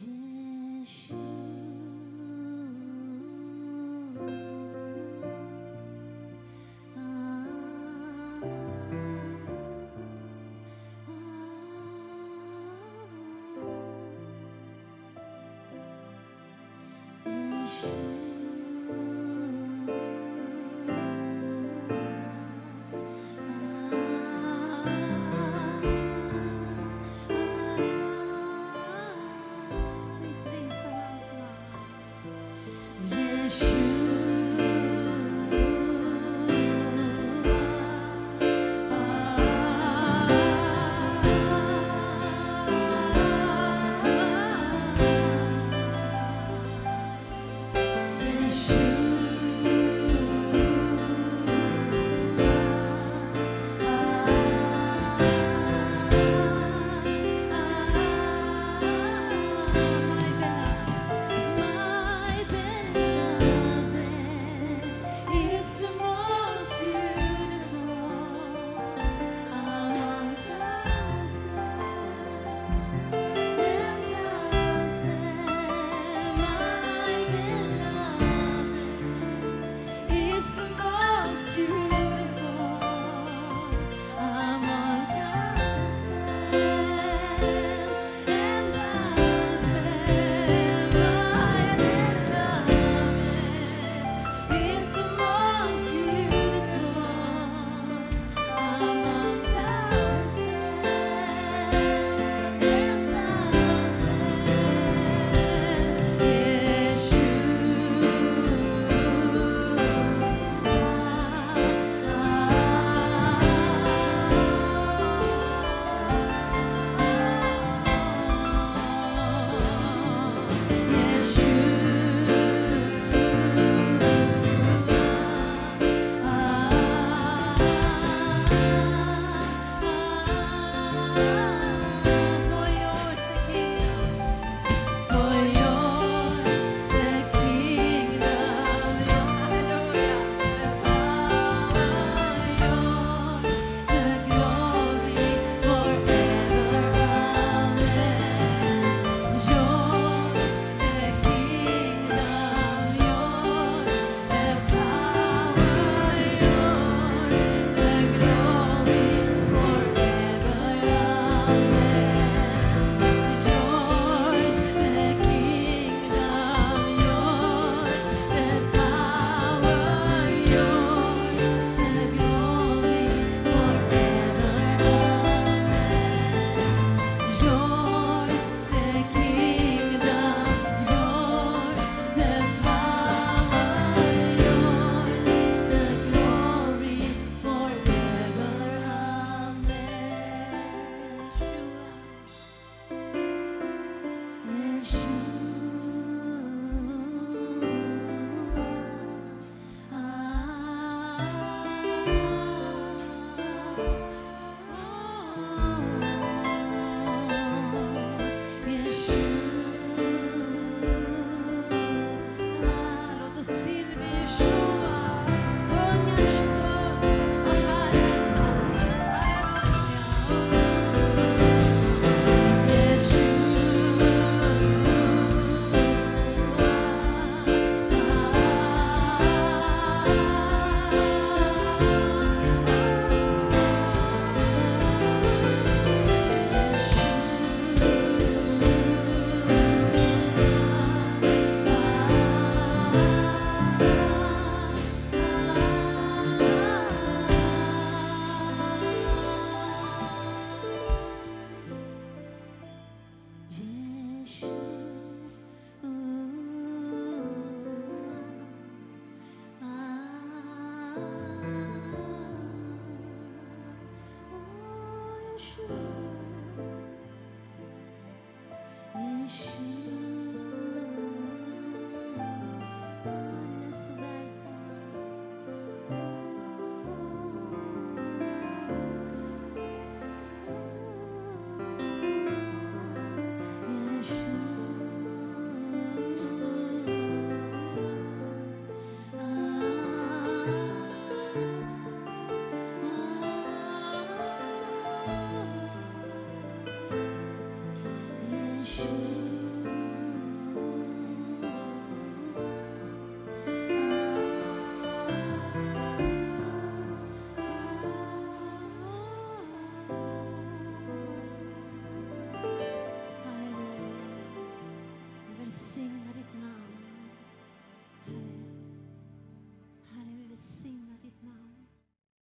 也许。是。